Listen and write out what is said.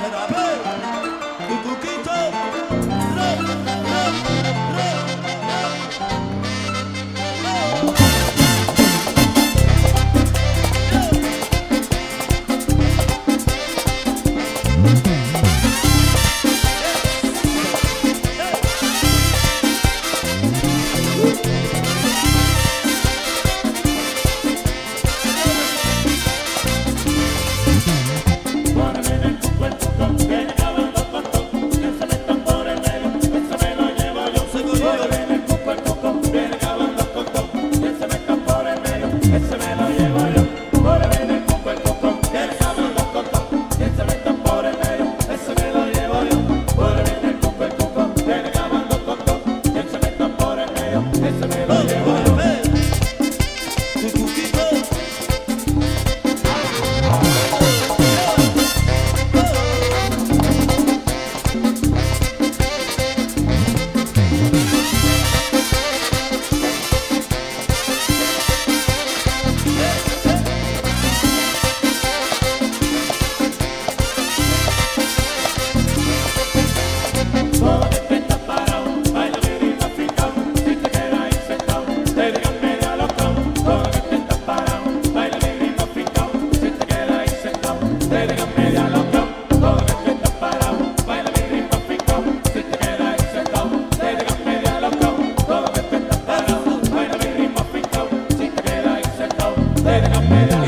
Tudo que déjame